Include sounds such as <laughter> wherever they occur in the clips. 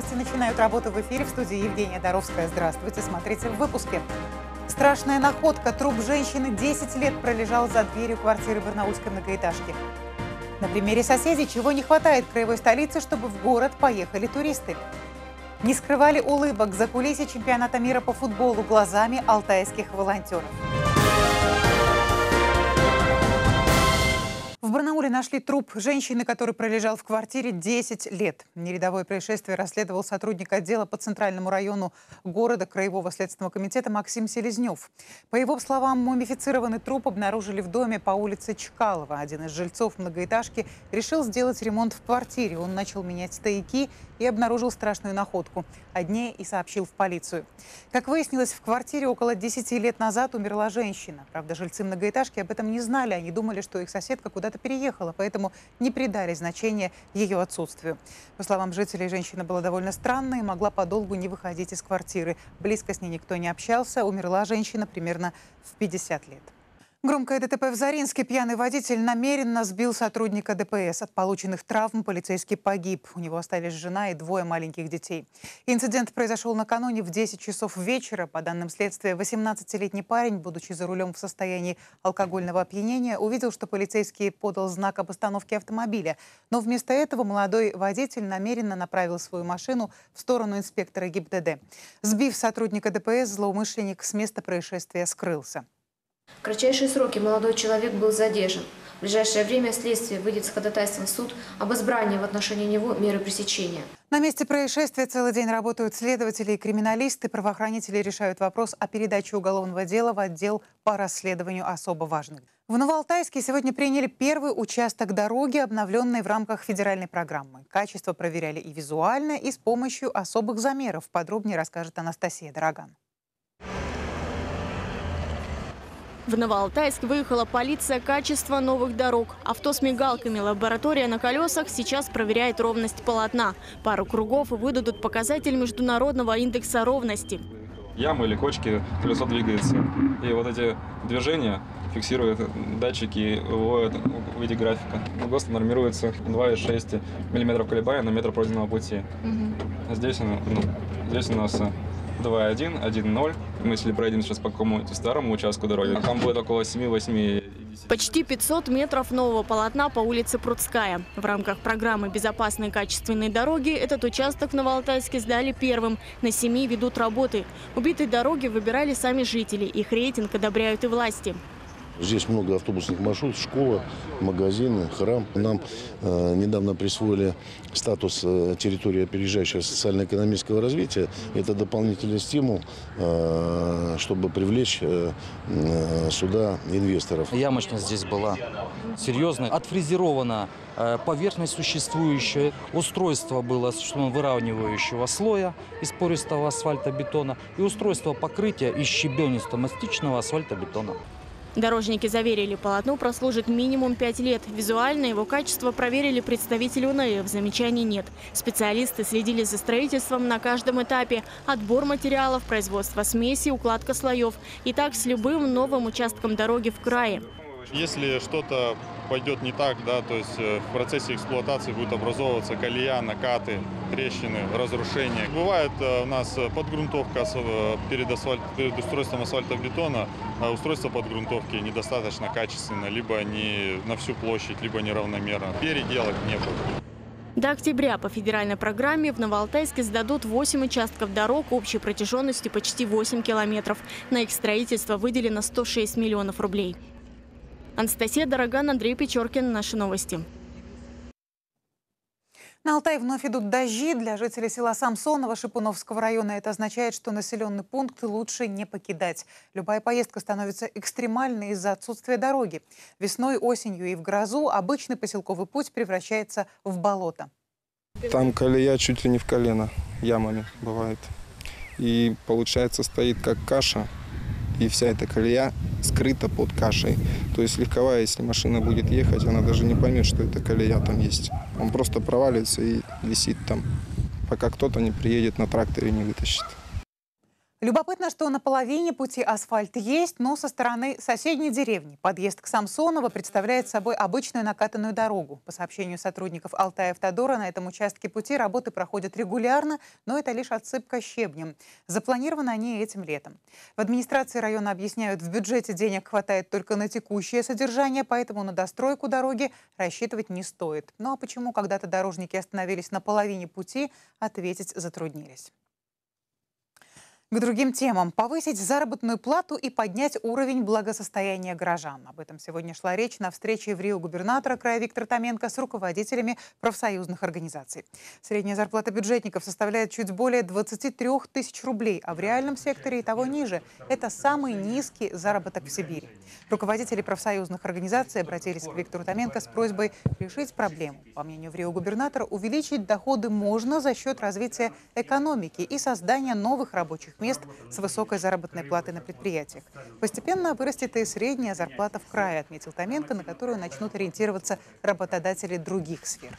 Новости начинают работу в эфире в студии Евгения Доровская. Здравствуйте, смотрите в выпуске. Страшная находка. Труп женщины 10 лет пролежал за дверью квартиры барнаульской многоэтажки. На примере соседей, чего не хватает краевой столице, чтобы в город поехали туристы. Не скрывали улыбок за кулиси чемпионата мира по футболу глазами алтайских волонтеров. В Барнауле нашли труп женщины, который пролежал в квартире 10 лет. Нерядовое происшествие расследовал сотрудник отдела по центральному району города Краевого следственного комитета Максим Селезнев. По его словам, мумифицированный труп обнаружили в доме по улице Чкалова. Один из жильцов многоэтажки решил сделать ремонт в квартире. Он начал менять стояки и обнаружил страшную находку. О дне и сообщил в полицию. Как выяснилось, в квартире около 10 лет назад умерла женщина. Правда, жильцы многоэтажки об этом не знали. Они думали, что их соседка куда-то переехала, поэтому не придали значения ее отсутствию. По словам жителей, женщина была довольно странной и могла подолгу не выходить из квартиры. Близко с ней никто не общался. Умерла женщина примерно в 50 лет. Громкое ДТП в Заринске. Пьяный водитель намеренно сбил сотрудника ДПС. От полученных травм полицейский погиб. У него остались жена и двое маленьких детей. Инцидент произошел накануне в 10 часов вечера. По данным следствия, 18-летний парень, будучи за рулем в состоянии алкогольного опьянения, увидел, что полицейский подал знак об остановке автомобиля. Но вместо этого молодой водитель намеренно направил свою машину в сторону инспектора ГИБДД. Сбив сотрудника ДПС, злоумышленник с места происшествия скрылся. В кратчайшие сроки молодой человек был задержан. В ближайшее время следствие выйдет с ходатайством в суд об избрании в отношении него меры пресечения. На месте происшествия целый день работают следователи и криминалисты. Правоохранители решают вопрос о передаче уголовного дела в отдел по расследованию особо важных. В Новоалтайске сегодня приняли первый участок дороги, обновленный в рамках федеральной программы. Качество проверяли и визуально, и с помощью особых замеров. Подробнее расскажет Анастасия Дороган. В Новоалтайск выехала полиция качества новых дорог. Авто с мигалками, лаборатория на колесах сейчас проверяет ровность полотна. Пару кругов выдадут показатель международного индекса ровности. Ямы или кочки, колесо двигается. И вот эти движения фиксируют датчики выводят в виде графика. ГОСТ нормируется 2,6 мм колебания на метр пройденного пути. Угу. Здесь, ну, здесь у нас 2.1, 1.0. Мы если проедем сейчас по какому-то старому участку дороги, там будет около 7-8 Почти 500 метров нового полотна по улице Прудская. В рамках программы «Безопасные качественные дороги» этот участок в Новоалтайске сдали первым. На семи ведут работы. Убитые дороги выбирали сами жители. Их рейтинг одобряют и власти. Здесь много автобусных маршрутов, школа, магазины, храм. Нам э, недавно присвоили статус э, территории опережающего социально-экономического развития. Это дополнительный стимул, э, чтобы привлечь э, э, сюда инвесторов. Ямочность здесь была серьезная. Отфрезерована э, поверхность существующая. Устройство было выравнивающего слоя из пористого асфальтобетона и устройство покрытия из щебенисто-мастичного асфальтобетона. Дорожники заверили, полотно прослужит минимум 5 лет. Визуально его качество проверили представители УНФ, замечаний нет. Специалисты следили за строительством на каждом этапе. Отбор материалов, производство смеси, укладка слоев. И так с любым новым участком дороги в крае. Если что-то пойдет не так, да, то есть э, в процессе эксплуатации будет образовываться колея, накаты, трещины, разрушения. Бывает э, у нас подгрунтовка э, перед, асфальт, перед устройством асфальтобетона, а устройство подгрунтовки недостаточно качественно, либо не на всю площадь, либо неравномерно. Переделок не было. До октября по федеральной программе в Новоалтайске сдадут 8 участков дорог общей протяженностью почти 8 километров. На их строительство выделено 106 миллионов рублей. Анастасия Дороган, Андрей Печоркин. Наши новости. На Алтай вновь идут дожди. Для жителей села Самсонова Шипуновского района это означает, что населенный пункт лучше не покидать. Любая поездка становится экстремальной из-за отсутствия дороги. Весной, осенью и в грозу обычный поселковый путь превращается в болото. Там колея чуть ли не в колено, ямами бывает. И получается стоит как каша, и вся эта колея скрыта под кашей. То есть легковая, если машина будет ехать, она даже не поймет, что эта колея там есть. Он просто проваливается и висит там, пока кто-то не приедет на тракторе и не вытащит. Любопытно, что на половине пути асфальт есть, но со стороны соседней деревни. Подъезд к Самсоново представляет собой обычную накатанную дорогу. По сообщению сотрудников Алтай-Автодора, на этом участке пути работы проходят регулярно, но это лишь отсыпка щебнем. Запланированы они этим летом. В администрации района объясняют, в бюджете денег хватает только на текущее содержание, поэтому на достройку дороги рассчитывать не стоит. Ну а почему когда-то дорожники остановились на половине пути, ответить затруднились. К другим темам. Повысить заработную плату и поднять уровень благосостояния горожан. Об этом сегодня шла речь на встрече в Рио губернатора края Виктора Томенко с руководителями профсоюзных организаций. Средняя зарплата бюджетников составляет чуть более 23 тысяч рублей, а в реальном секторе и того ниже. Это самый низкий заработок в Сибири. Руководители профсоюзных организаций обратились к Виктору Томенко с просьбой решить проблему. По мнению в Рио губернатора, увеличить доходы можно за счет развития экономики и создания новых рабочих мест с высокой заработной платой на предприятиях. Постепенно вырастет и средняя зарплата в крае, отметил Томенко, на которую начнут ориентироваться работодатели других сфер.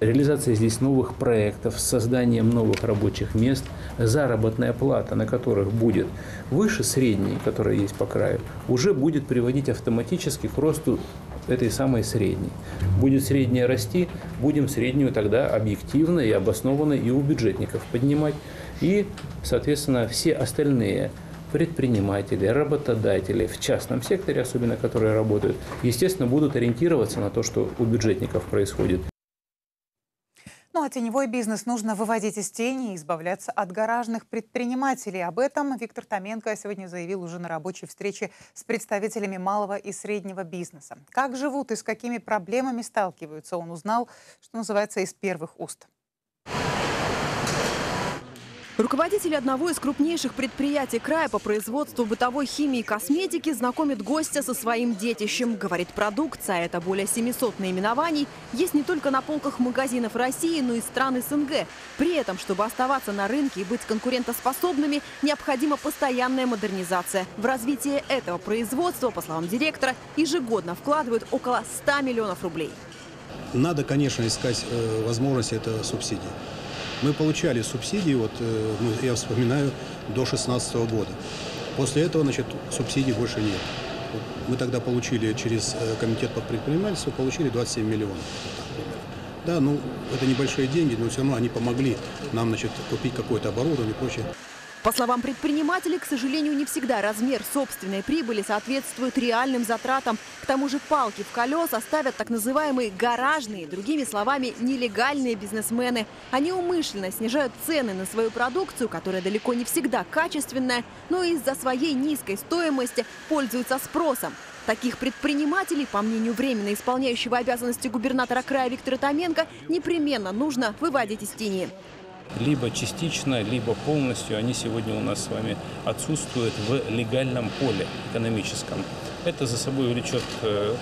Реализация здесь новых проектов, созданием новых рабочих мест, заработная плата, на которых будет выше средней, которая есть по краю, уже будет приводить автоматически к росту этой самой средней. Будет средняя расти, будем среднюю тогда объективно и обоснованно и у бюджетников поднимать. И, соответственно, все остальные предприниматели, работодатели в частном секторе, особенно которые работают, естественно, будут ориентироваться на то, что у бюджетников происходит. Ну а теневой бизнес нужно выводить из тени и избавляться от гаражных предпринимателей. Об этом Виктор Томенко сегодня заявил уже на рабочей встрече с представителями малого и среднего бизнеса. Как живут и с какими проблемами сталкиваются, он узнал, что называется, из первых уст. Руководитель одного из крупнейших предприятий края по производству бытовой химии и косметики знакомит гостя со своим детищем. Говорит, продукция, это более 700 наименований, есть не только на полках магазинов России, но и стран СНГ. При этом, чтобы оставаться на рынке и быть конкурентоспособными, необходима постоянная модернизация. В развитие этого производства, по словам директора, ежегодно вкладывают около 100 миллионов рублей. Надо, конечно, искать э, возможности это субсидии. Мы получали субсидии, вот, э, ну, я вспоминаю, до 2016 года. После этого, значит, субсидий больше нет. Мы тогда получили через э, комитет по предпринимательству, получили 27 миллионов. Да, ну, это небольшие деньги, но все равно они помогли нам, значит, купить какое-то оборудование и прочее. По словам предпринимателей, к сожалению, не всегда размер собственной прибыли соответствует реальным затратам. К тому же палки в колеса ставят так называемые гаражные, другими словами, нелегальные бизнесмены. Они умышленно снижают цены на свою продукцию, которая далеко не всегда качественная, но из-за своей низкой стоимости пользуются спросом. Таких предпринимателей, по мнению временно исполняющего обязанности губернатора края Виктора Томенко, непременно нужно выводить из тени либо частично, либо полностью они сегодня у нас с вами отсутствуют в легальном поле экономическом. Это за собой влечет э,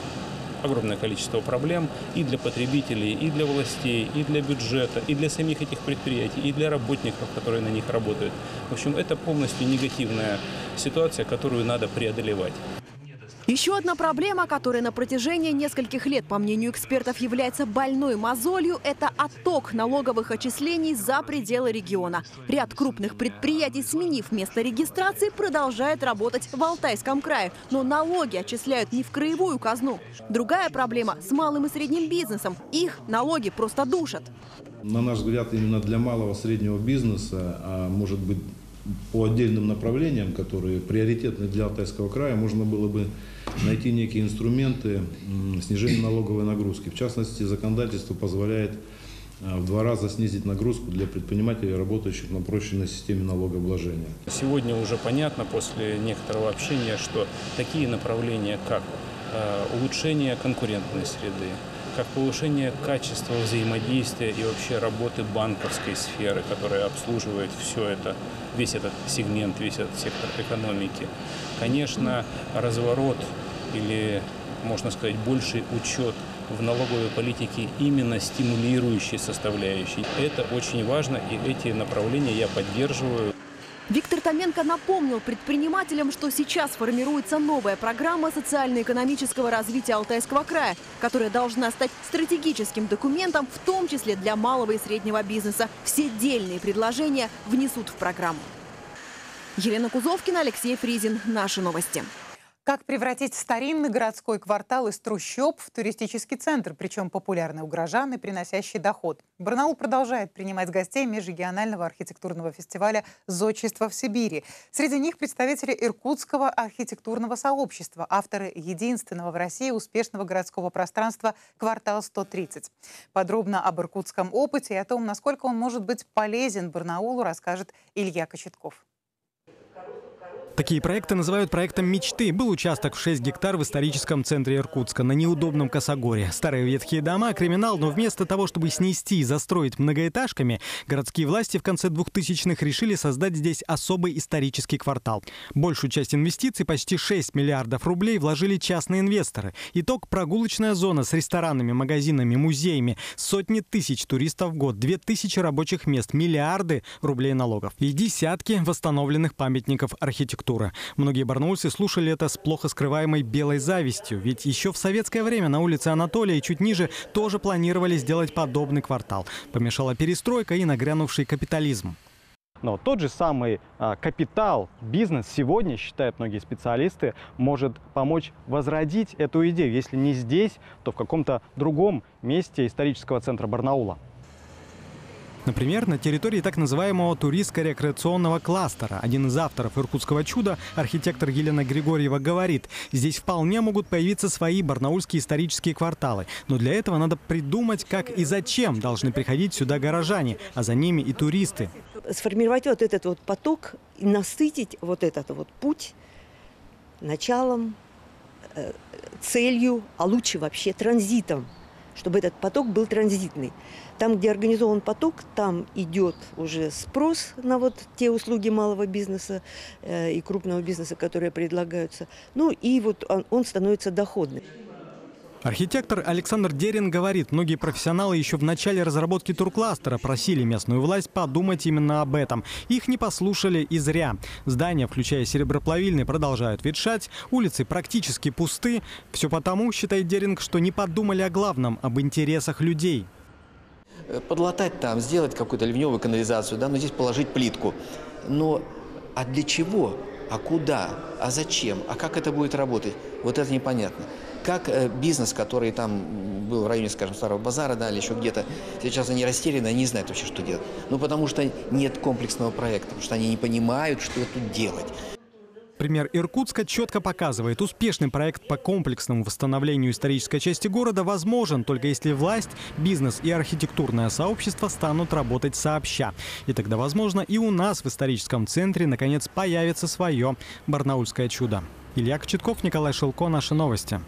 огромное количество проблем и для потребителей, и для властей, и для бюджета, и для самих этих предприятий, и для работников, которые на них работают. В общем, это полностью негативная ситуация, которую надо преодолевать. Еще одна проблема, которая на протяжении нескольких лет, по мнению экспертов, является больной мозолью – это отток налоговых отчислений за пределы региона. Ряд крупных предприятий, сменив место регистрации, продолжает работать в Алтайском крае. Но налоги отчисляют не в краевую казну. Другая проблема с малым и средним бизнесом. Их налоги просто душат. На наш взгляд, именно для малого и среднего бизнеса, а может быть по отдельным направлениям, которые приоритетны для Алтайского края, можно было бы найти некие инструменты снижения налоговой нагрузки. В частности, законодательство позволяет а, в два раза снизить нагрузку для предпринимателей, работающих на упрощенной системе налогообложения. Сегодня уже понятно после некоторого общения, что такие направления, как а, улучшение конкурентной среды, как повышение качества взаимодействия и вообще работы банковской сферы, которая обслуживает все это, весь этот сегмент, весь этот сектор экономики. Конечно, разворот или, можно сказать, больший учет в налоговой политике именно стимулирующей составляющей. Это очень важно, и эти направления я поддерживаю. Виктор Томенко напомнил предпринимателям, что сейчас формируется новая программа социально-экономического развития Алтайского края, которая должна стать стратегическим документом, в том числе для малого и среднего бизнеса. Все дельные предложения внесут в программу. Елена Кузовкина, Алексей Фризин. Наши новости. Как превратить старинный городской квартал из трущоб в туристический центр, причем популярный у горожан и приносящий доход. Барнаул продолжает принимать гостей межрегионального архитектурного фестиваля «Зодчество в Сибири». Среди них представители Иркутского архитектурного сообщества, авторы единственного в России успешного городского пространства «Квартал 130». Подробно об иркутском опыте и о том, насколько он может быть полезен Барнаулу, расскажет Илья Кочетков. Такие проекты называют проектом мечты. Был участок в 6 гектар в историческом центре Иркутска, на неудобном Косогоре. Старые ветхие дома, криминал, но вместо того, чтобы снести и застроить многоэтажками, городские власти в конце 2000-х решили создать здесь особый исторический квартал. Большую часть инвестиций, почти 6 миллиардов рублей, вложили частные инвесторы. Итог – прогулочная зона с ресторанами, магазинами, музеями, сотни тысяч туристов в год, 2000 рабочих мест, миллиарды рублей налогов и десятки восстановленных памятников архитектуры архитектура. Многие барнаульцы слушали это с плохо скрываемой белой завистью, ведь еще в советское время на улице Анатолия и чуть ниже тоже планировали сделать подобный квартал. Помешала перестройка и нагрянувший капитализм. Но тот же самый а, капитал, бизнес сегодня, считают многие специалисты, может помочь возродить эту идею. Если не здесь, то в каком-то другом месте исторического центра Барнаула. Например, на территории так называемого туристско-рекреационного кластера. Один из авторов «Иркутского чуда», архитектор Елена Григорьева, говорит, здесь вполне могут появиться свои барнаульские исторические кварталы. Но для этого надо придумать, как и зачем должны приходить сюда горожане, а за ними и туристы. Сформировать вот этот вот поток и насытить вот этот вот путь началом, э, целью, а лучше вообще транзитом, чтобы этот поток был транзитный. Там, где организован поток, там идет уже спрос на вот те услуги малого бизнеса э, и крупного бизнеса, которые предлагаются. Ну и вот он, он становится доходным. Архитектор Александр Дерин говорит, многие профессионалы еще в начале разработки туркластера просили местную власть подумать именно об этом. Их не послушали и зря. Здания, включая сереброплавильные, продолжают ветшать, улицы практически пусты. Все потому, считает Деринг, что не подумали о главном, об интересах людей. Подлатать там, сделать какую-то ливневую канализацию, да, но здесь положить плитку. Но а для чего? А куда? А зачем? А как это будет работать? Вот это непонятно. Как э, бизнес, который там был в районе, скажем, Старого базара, да, или еще где-то, сейчас они растеряны, они не знают вообще, что делать. Ну, потому что нет комплексного проекта, потому что они не понимают, что тут делать. Пример Иркутска четко показывает, успешный проект по комплексному восстановлению исторической части города возможен, только если власть, бизнес и архитектурное сообщество станут работать сообща. И тогда, возможно, и у нас в историческом центре наконец появится свое барнаульское чудо. Илья Кочетков, Николай Шелко, Наши новости.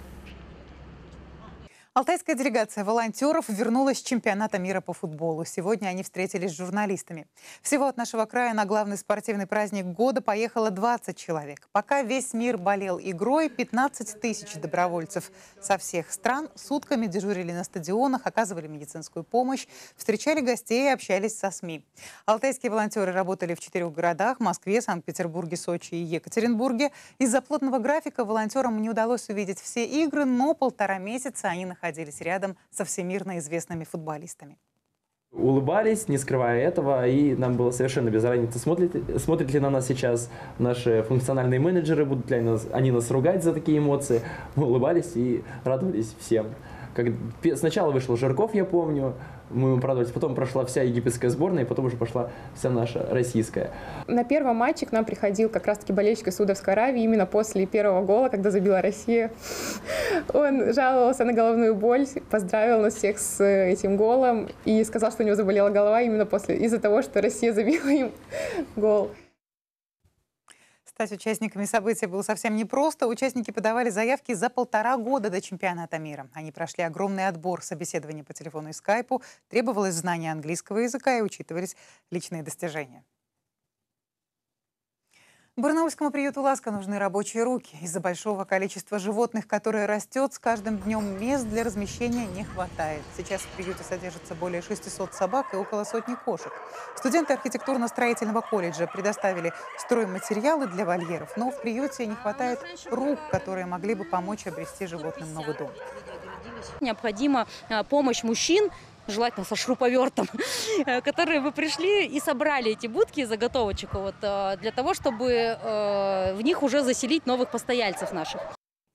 Алтайская делегация волонтеров вернулась с чемпионата мира по футболу. Сегодня они встретились с журналистами. Всего от нашего края на главный спортивный праздник года поехало 20 человек. Пока весь мир болел игрой, 15 тысяч добровольцев со всех стран сутками дежурили на стадионах, оказывали медицинскую помощь, встречали гостей и общались со СМИ. Алтайские волонтеры работали в четырех городах – Москве, Санкт-Петербурге, Сочи и Екатеринбурге. Из-за плотного графика волонтерам не удалось увидеть все игры, но полтора месяца они находились находились рядом со всемирно известными футболистами улыбались, не скрывая этого, и нам было совершенно без разницы, смотрят, смотрят ли на нас сейчас наши функциональные менеджеры, будут ли они нас, они нас ругать за такие эмоции. Мы улыбались и радовались всем. Как, сначала вышел Жирков, я помню, мы ему порадовались. Потом прошла вся египетская сборная, и потом уже пошла вся наша российская. На первом матче к нам приходил как раз-таки болельщик из Саудовской Аравии именно после первого гола, когда забила Россия. Он жаловался на головную боль, поздравил нас всех с этим голом и сказал, что у него заболела голова именно после из-за того, что Россия забила им гол. Стать участниками события было совсем непросто. Участники подавали заявки за полтора года до чемпионата мира. Они прошли огромный отбор собеседований по телефону и скайпу, требовалось знание английского языка и учитывались личные достижения. Барнаульскому приюту «Ласка» нужны рабочие руки. Из-за большого количества животных, которое растет, с каждым днем мест для размещения не хватает. Сейчас в приюте содержится более 600 собак и около сотни кошек. Студенты архитектурно-строительного колледжа предоставили стройматериалы для вольеров, но в приюте не хватает рук, которые могли бы помочь обрести животным новый дом. Необходима а, помощь мужчин желательно со шуруповертом, <laughs> которые бы пришли и собрали эти будки заготовочек вот, э, для того, чтобы э, в них уже заселить новых постояльцев наших.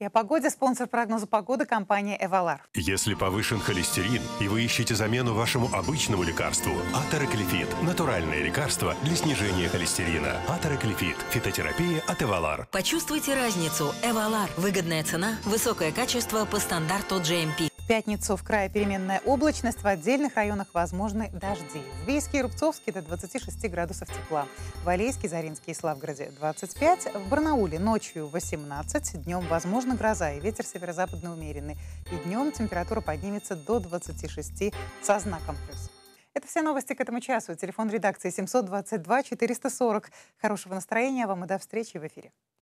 И о погоде спонсор прогноза погоды компания «Эвалар». Если повышен холестерин и вы ищете замену вашему обычному лекарству, Атероклифит – натуральное лекарство для снижения холестерина. Атероклифит – фитотерапия от «Эвалар». Почувствуйте разницу. «Эвалар» – выгодная цена, высокое качество по стандарту GMP. Пятницу в крае переменная облачность, в отдельных районах возможны дожди. В Бийске и Рубцовске до 26 градусов тепла. В Алейске, Заринске и Славграде 25. В Барнауле ночью 18. Днем возможно гроза и ветер северо-западный умеренный. И днем температура поднимется до 26 со знаком плюс. Это все новости к этому часу. Телефон редакции 722 440. Хорошего настроения вам и до встречи в эфире.